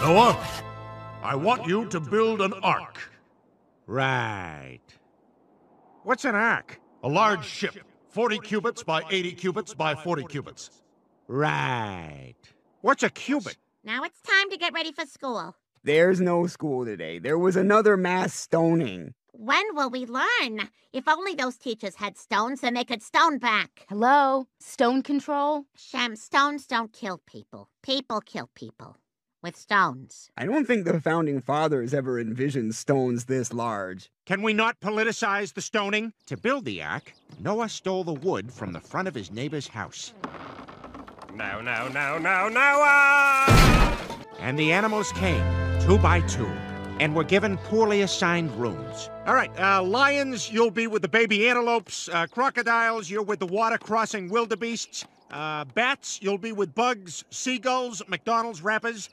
Noah, I want you to build an ark. Right. What's an ark? A large ship, 40 cubits by 80 cubits by 40 cubits. Right. What's a cubit? Now it's time to get ready for school. There's no school today. There was another mass stoning. When will we learn? If only those teachers had stones, then they could stone back. Hello? Stone control? Shem, stones don't kill people. People kill people. With stones. I don't think the founding fathers ever envisioned stones this large. Can we not politicize the stoning? To build the ark, Noah stole the wood from the front of his neighbor's house. No, no, no, no, Noah! And the animals came, two by two, and were given poorly assigned rooms. All right, uh, lions, you'll be with the baby antelopes. Uh, crocodiles, you're with the water crossing wildebeests. Uh, bats, you'll be with bugs. Seagulls, McDonald's wrappers.